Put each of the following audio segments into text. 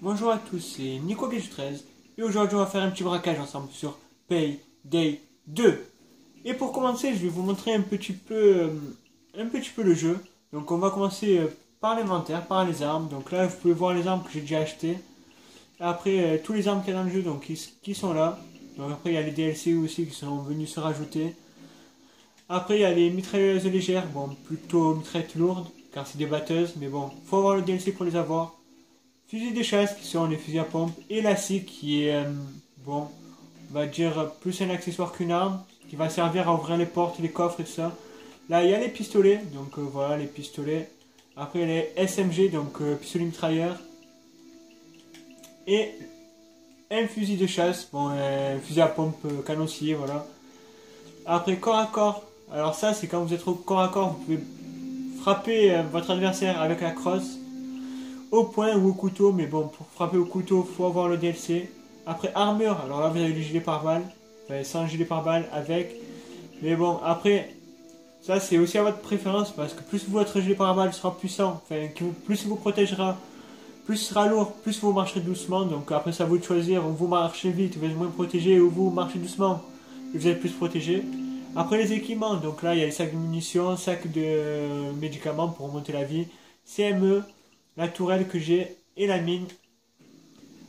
Bonjour à tous, c'est Nico 13 et aujourd'hui on va faire un petit braquage ensemble sur Payday 2. Et pour commencer, je vais vous montrer un petit peu, euh, le jeu. Donc on va commencer euh, par l'inventaire, par les armes. Donc là vous pouvez voir les armes que j'ai déjà achetées. Après euh, tous les armes qu'il y a dans le jeu donc qui, qui sont là. Donc après il y a les DLC aussi qui sont venus se rajouter. Après il y a les mitrailleuses légères, bon plutôt mitraillettes lourdes car c'est des batteuses, mais bon, faut avoir le DLC pour les avoir. Fusil de chasse qui sont les fusils à pompe et la SIG qui est, euh, bon, on va dire plus un accessoire qu'une arme, qui va servir à ouvrir les portes, les coffres et tout ça. Là, il y a les pistolets, donc euh, voilà les pistolets. Après, les SMG, donc euh, pistolet. Et un fusil de chasse, bon, un fusil à pompe canoncier, voilà. Après, corps à corps. Alors ça, c'est quand vous êtes au corps à corps, vous pouvez frapper euh, votre adversaire avec la crosse au poing ou au couteau, mais bon, pour frapper au couteau, faut avoir le DLC. Après, armure, alors là, vous avez le gilet pare-balles, enfin, sans gilet pare-balles, avec. Mais bon, après, ça, c'est aussi à votre préférence, parce que plus votre gilet pare-balles sera puissant, enfin, plus il vous protégera, plus il sera lourd, plus vous marcherez doucement. Donc après, ça vous de choisir, ou vous marchez vite, vous êtes moins protégé, ou vous marchez doucement, vous êtes plus protégé. Après les équipements, donc là il y a les sacs de munitions, sacs de médicaments pour remonter la vie, CME, la tourelle que j'ai et la mine.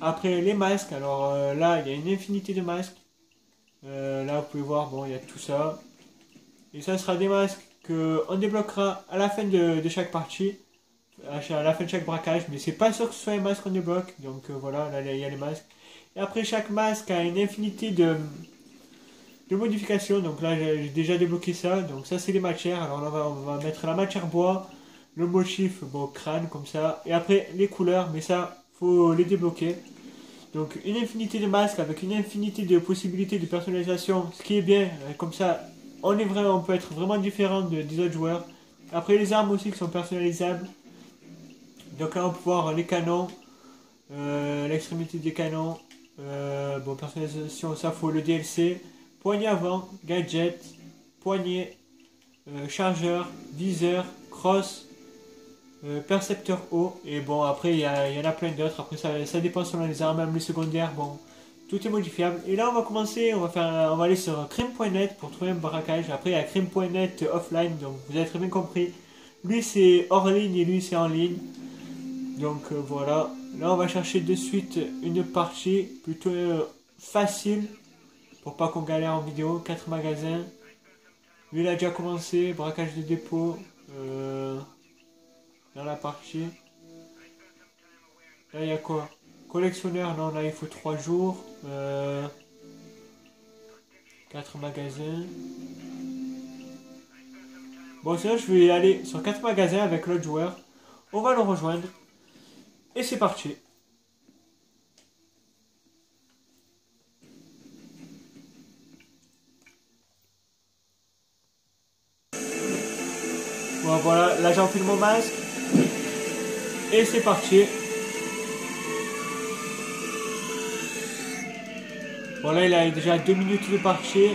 Après les masques, alors euh, là il y a une infinité de masques. Euh, là vous pouvez voir, bon il y a tout ça. Et ça sera des masques qu'on débloquera à la fin de, chaque partie, à la fin de chaque braquage, mais c'est pas sûr que ce soit les masques qu'on débloque, donc euh, voilà, là il y a les masques. Et après chaque masque a une infinité de, de modifications. Donc là, j'ai déjà débloqué ça. Donc ça, c'est les matières. Alors là, on va, mettre la matière bois, le motif, bon, crâne, comme ça. Et après, les couleurs. Mais ça, faut les débloquer. Donc une infinité de masques avec une infinité de possibilités de personnalisation. Ce qui est bien, euh, comme ça, on est vraiment, on peut être vraiment différent de, des autres joueurs. Après, les armes aussi qui sont personnalisables. Donc là, on peut voir les canons, euh, l'extrémité des canons. Euh, bon, personnalisation, ça faut le DLC poignée avant, gadget, poignée, chargeur, viseur, cross, euh, percepteur haut. Et bon, après, il y, en a plein d'autres. Après, ça, ça dépend selon les armes, même les secondaires. Bon, tout est modifiable. Et là, on va commencer. On va, faire, on va aller sur crime.net pour trouver un braquage. Après, il y a crime.net offline. Donc, vous avez très bien compris. Lui, c'est hors ligne et lui, c'est en ligne. Donc, euh, voilà. Là, on va chercher de suite une partie plutôt facile pour pas qu'on galère en vidéo. 4 magasins. Lui, il a déjà commencé. Braquage de dépôt. Euh, dans la partie. Là, il y a quoi? Collectionneur, non, là, il faut 3 jours. 4 euh, magasins. Bon, sinon, je vais aller sur 4 magasins avec l'autre joueur. On va le rejoindre. Et c'est parti. voilà, là j'enfile mon masque. Et c'est parti. Voilà, il a déjà deux minutes de partie.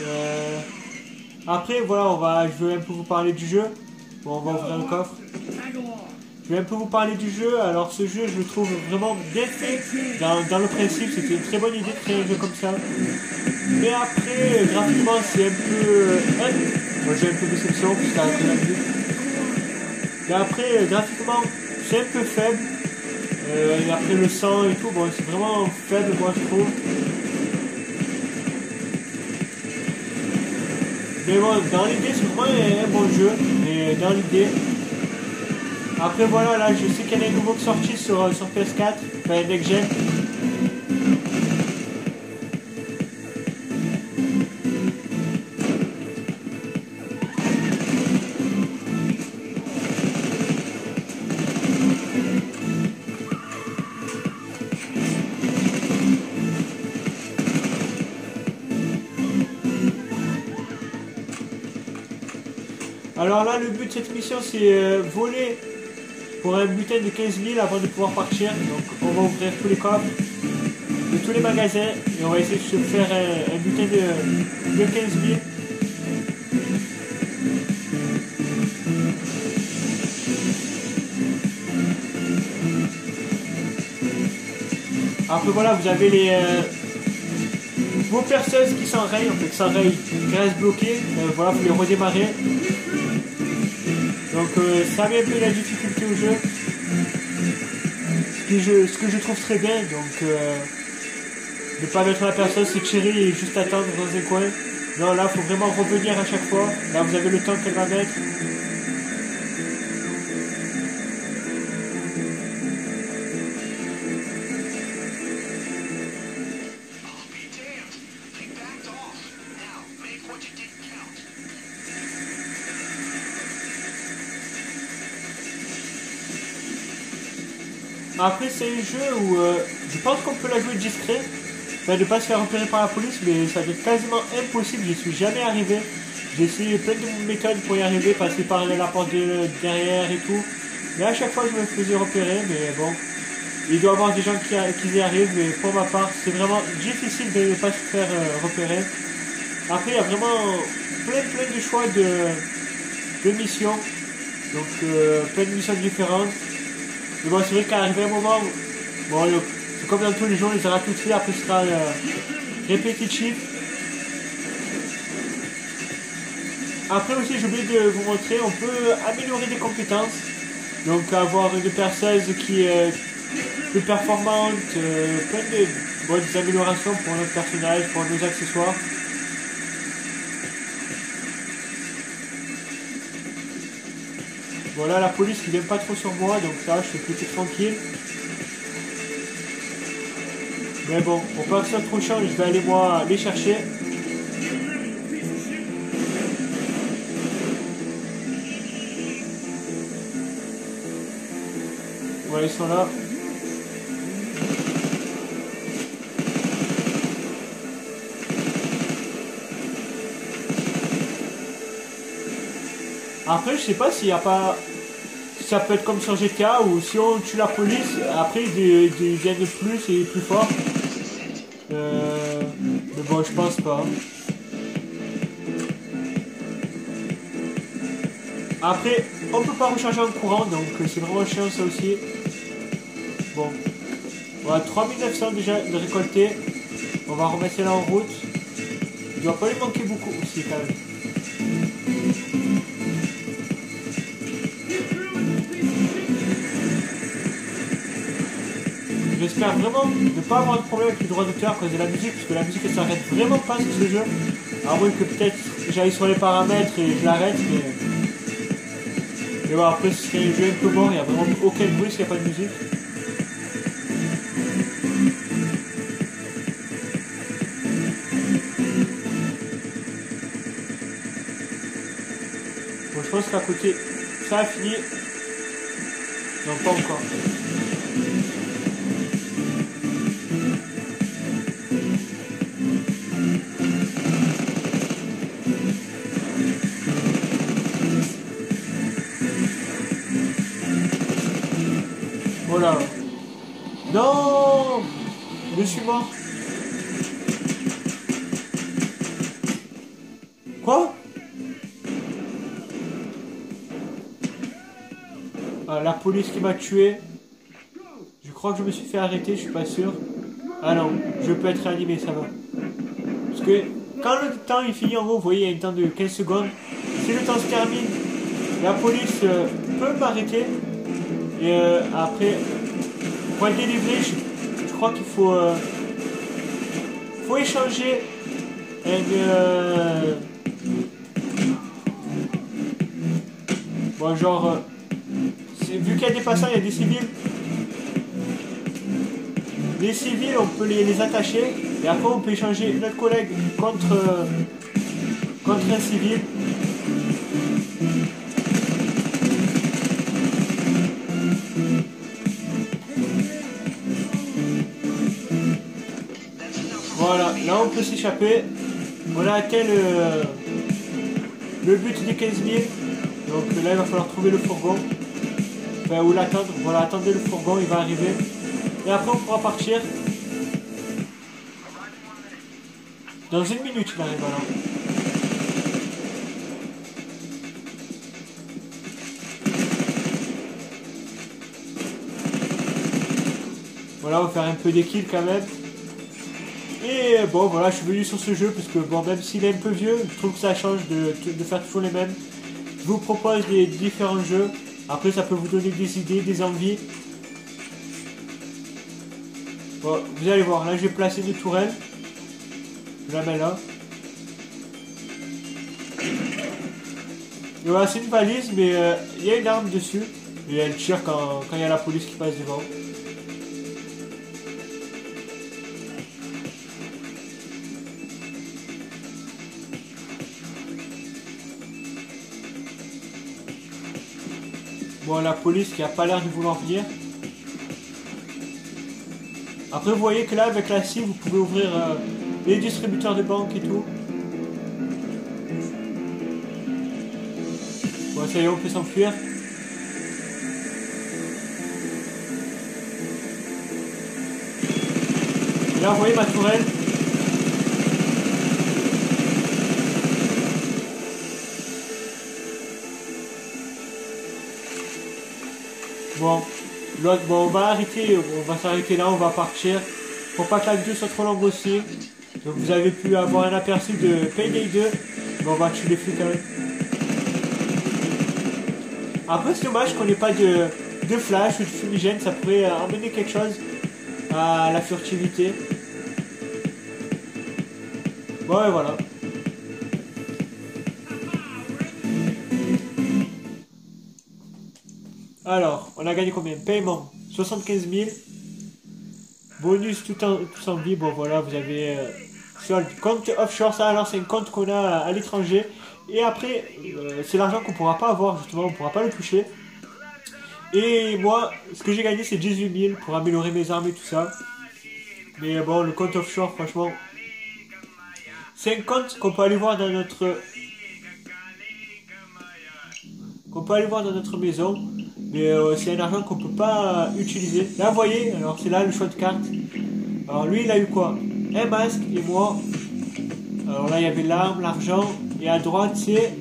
Euh, après, voilà, on va, je vais un peu vous parler du jeu. Bon, on va ouvrir le coffre. Je vais un peu vous parler du jeu. Alors, ce jeu, je le trouve vraiment bien fait. Dans, le principe, c'était une très bonne idée de créer un jeu comme ça. Mais après, graphiquement, c'est un peu... Moi j'ai un peu de déception qu'à la. Et après, euh, graphiquement, c'est un peu faible. Euh, et après le sang et tout, bon, c'est vraiment faible, moi je trouve. Mais bon, dans l'idée, c'est vraiment un bon jeu. Mais dans l'idée. Après, voilà, là, je sais qu'il y a des nouveaux qui sortis sur, euh, sur PS4, enfin, Next Gen. Alors là, le but de cette mission, c'est euh, voler pour un butin de 15 000 avant de pouvoir partir. Donc on va ouvrir tous les coffres de tous les magasins et on va essayer de se faire un, butin de, de 15 000. Après voilà, vous avez les euh, vos perceuses qui s'enrayent, en fait s'enrayent, restent bloquées. Euh, voilà, vous les redémarrer. Donc euh, ça met un peu la difficulté au jeu. Ce que je, trouve très bien, donc euh, ne pas mettre la personne, c'est tirer et juste attendre dans un coin. Non, là, faut vraiment revenir à chaque fois. Là, vous avez le temps qu'elle va mettre. Après, c'est un jeu où euh, je pense qu'on peut la jouer discret, de pas se faire repérer par la police, mais ça devient quasiment impossible. J'y suis jamais arrivé. J'ai essayé plein de méthodes pour y arriver, passer par la porte de derrière et tout. Mais à chaque fois, je me faisais repérer, mais bon. Il doit y avoir des gens qui, y arrivent, mais pour ma part, c'est vraiment difficile de ne pas se faire euh, repérer. Après, il y a vraiment plein, plein de choix de, de missions. Donc, euh, plein de missions différentes. Mais bon, c'est vrai qu'à arriver un moment, bon, c'est comme dans tous les jours, il sera tout de suite, après ce sera euh, répétitif. Après aussi, j'ai oublié de vous montrer, on peut améliorer des compétences. Donc avoir des personnes qui euh, plus performantes, euh, plein de bonnes améliorations pour notre personnage, pour nos accessoires. Voilà la police qui vient pas trop sur moi, donc ça je suis plutôt tranquille. Mais bon, pour pas que ça trop chiant, je vais aller moi les chercher. Voilà, ils sont là. Après, je sais pas s'il n'y a pas. Ça peut être comme sur GTA ou si on tue la police, après ils, ils viennent de plus et plus fort. Euh, mais bon, je pense pas. Après, on peut pas recharger en courant, donc c'est vraiment chiant ça aussi. Bon. Voilà, 3900 déjà de récolter. On va remettre ça en route. Il doit pas lui manquer beaucoup aussi quand même. J'espère vraiment ne pas avoir de problème avec les droits d'auteur cause de la musique, parce que la musique elle s'arrête vraiment pas sur ce jeu. À moins que peut-être j'aille sur les paramètres et je l'arrête, mais. Mais bon, après, ce serait un jeu un peu mort, il n'y a vraiment aucun bruit s'il n'y a pas de musique. Bon, je pense qu'à côté, ça a fini. Non, pas encore. Voilà. Non Je suis mort. Quoi? Ah, La police qui m'a tué. Je crois que je me suis fait arrêter, je suis pas sûr. Ah non, je peux être réanimé, ça va. Parce que quand le temps il finit en haut, vous voyez, il y a un temps de 15 secondes. Si le temps se termine, la police euh, peut m'arrêter. Et euh, après, pour être délivré, je, crois qu'il faut, euh, faut échanger un, euh, bon, genre, vu qu'il y a des passants, il y a des civils. Les civils, on peut les, les attacher et après on peut échanger notre collègue contre, contre un civil. Là on peut s'échapper. On a atteint le, le but des 15 000. Donc là il va falloir trouver le fourgon. Enfin, ou l'attendre. Voilà, attendez le fourgon, il va arriver. Et après on pourra partir. Dans une minute il arrive. Voilà, on va faire un peu des kills quand même. Et bon, voilà, je suis venu sur ce jeu parce que, bon, même s'il est un peu vieux, je trouve que ça change de, de faire toujours les mêmes. Je vous propose des différents jeux. Après, ça peut vous donner des idées, des envies. Bon, vous allez voir, là, je vais placer des tourelles. Je la mets là. Et voilà, c'est une valise, mais euh, il y a une arme dessus. Et elle tire quand il y a la police qui passe devant. Bon, la police qui a pas l'air de vouloir venir. Après, vous voyez que là, avec la scie, vous pouvez ouvrir euh, les distributeurs de banque et tout. Bon, ça y est, on peut s'enfuir. Là, vous voyez ma tourelle. Bon, l'autre, bon, on va arrêter, on va s'arrêter là, on va partir. Pour pas que la vidéo soit trop longue aussi. Donc vous avez pu avoir un aperçu de Payday 2. Bon, on va tuer les flics quand même. Après, c'est dommage qu'on n'ait pas de, de flash ou de fumigène. Ça pourrait amener quelque chose à la furtivité. Bon, et voilà. Alors, on a gagné combien? Paiement 75 000. Bonus tout en, tout en vie. Bon, voilà, vous avez euh, Compte offshore, ça, alors c'est un compte qu'on a à, l'étranger. Et après, euh, c'est l'argent qu'on pourra pas avoir, justement, on pourra pas le toucher. Et moi, ce que j'ai gagné, c'est 18 000 pour améliorer mes armes et tout ça. Mais bon, le compte offshore, franchement, c'est un compte qu'on peut aller voir dans notre qu'on peut aller voir dans notre maison. Mais euh, c'est un argent qu'on peut pas utiliser. Là, vous voyez, alors c'est là le choix de carte. Alors lui, il a eu quoi? Un masque et moi. Alors là, il y avait l'arme, l'argent. Et à droite, c'est...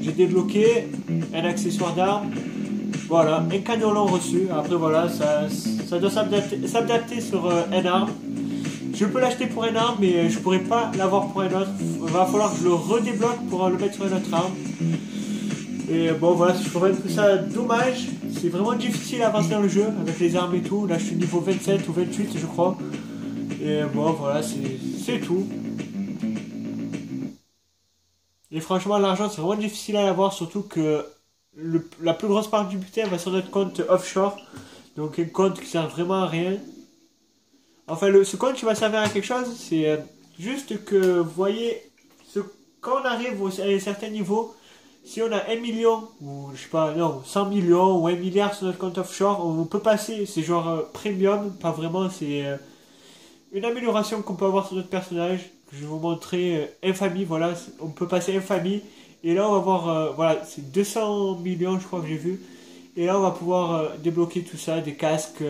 J'ai débloqué un accessoire d'arme. Voilà, un canon reçu. Après, voilà, ça, ça doit s'adapter sur euh, un arme. Je peux l'acheter pour un arme, mais je pourrais pas l'avoir pour un autre. Il va falloir que je le redébloque pour le mettre sur une autre arme. Et bon voilà, je trouve que ça dommage. C'est vraiment difficile à avancer dans le jeu avec les armes et tout. Là je suis niveau 27 ou 28 je crois. Et bon voilà, c'est tout. Et franchement l'argent c'est vraiment difficile à l'avoir, surtout que la plus grosse part du butin va sur notre compte offshore. Donc un compte qui sert vraiment à rien. Enfin le, ce compte qui va servir à quelque chose, c'est euh, juste que vous voyez, ce, quand on arrive à un certain niveau, si on a 1 million, ou je sais pas, non, 100 millions ou 1 milliard sur notre compte offshore, on peut passer, c'est genre euh, premium, pas vraiment, c'est euh, une amélioration qu'on peut avoir sur notre personnage, je vais vous montrer, euh, infamie, voilà, on peut passer infamie, et là on va voir, voilà, c'est 200 millions je crois que j'ai vu, et là on va pouvoir débloquer tout ça, des casques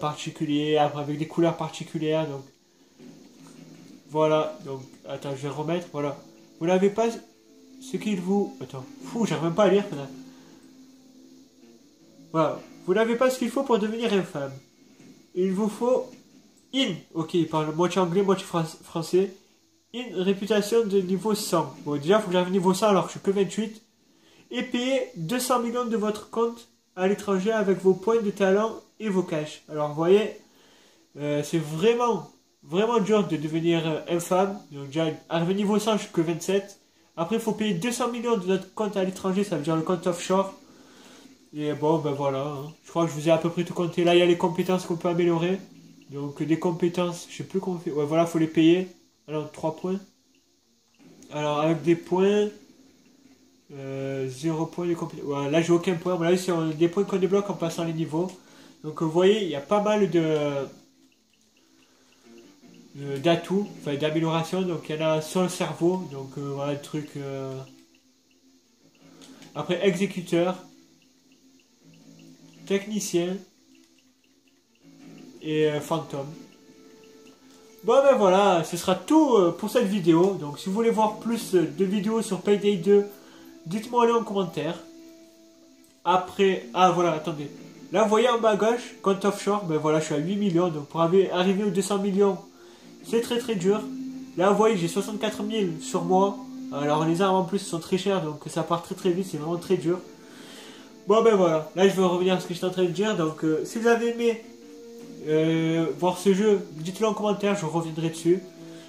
particuliers, avec des couleurs particulières, donc. Voilà, donc attends, je vais remettre, voilà. Vous l'avez pas ce qu'il vous... Attends, fou, j'arrive même pas à lire. Voilà, vous n'avez pas ce qu'il faut pour devenir infâme. Il vous faut in, ok, il parle moitié anglais, moitié français. In, réputation de niveau 100. Bon, déjà, faut que j'arrive niveau 100 alors que je suis que 28. Et payer 200 millions de votre compte à l'étranger avec vos points de talent et vos cash. Alors, vous voyez, euh, c'est vraiment, vraiment dur de devenir euh, infâme. Donc, déjà, arrivé niveau 100, je suis que 27. Après, il faut payer 200 millions de notre compte à l'étranger, ça veut dire le compte offshore. Et bon, ben voilà. Hein. Je crois que je vous ai à peu près tout compté. Là, il y a les compétences qu'on peut améliorer. Donc, des compétences, je sais plus comment on fait. Ouais, voilà, il faut les payer. Alors, 3 points. Alors, avec des points. Euh, 0 points de compétences. Ouais, là, j'ai aucun point. Voilà, c'est des points qu'on débloque en passant les niveaux. Donc, vous voyez, il y a pas mal de d'atouts, enfin d'amélioration. Donc il y en a sur le cerveau, donc euh, voilà le truc. Euh. Après exécuteur, technicien et euh, fantôme. Bon ben voilà, ce sera tout pour cette vidéo. Donc si vous voulez voir plus de vidéos sur Payday 2, dites-moi en commentaire. Après, ah voilà, attendez. Là, vous voyez en bas à gauche, compte offshore, ben voilà, je suis à 8 millions. Donc pour arriver aux 200 millions, c'est très très dur. Là, vous voyez, j'ai 64 000 sur moi. Alors les armes en plus sont très chères, donc ça part très très vite, c'est vraiment très dur. Bon ben voilà, là je vais revenir à ce que j'étais en train de dire. Donc euh, si vous avez aimé euh, voir ce jeu, dites-le en commentaire, je reviendrai dessus.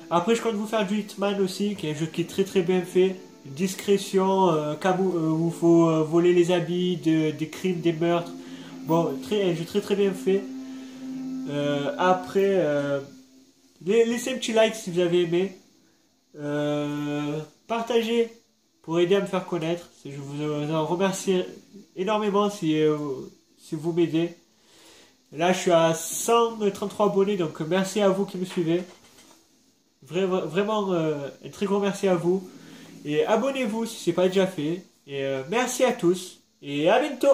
Après je compte vous faire du Hitman aussi, qui est un jeu qui est très très bien fait. Discrétion, euh, où il faut voler les habits, des crimes, des meurtres. Bon, très, un jeu très très bien fait. après, laissez un petit like si vous avez aimé. partagez pour aider à me faire connaître. Je vous en remercie énormément si, euh, si vous m'aidez. Là, je suis à 133 abonnés, donc merci à vous qui me suivez. vraiment, euh, un très grand merci à vous. Et abonnez-vous si ce n'est pas déjà fait. Et euh, merci à tous. Et à bientôt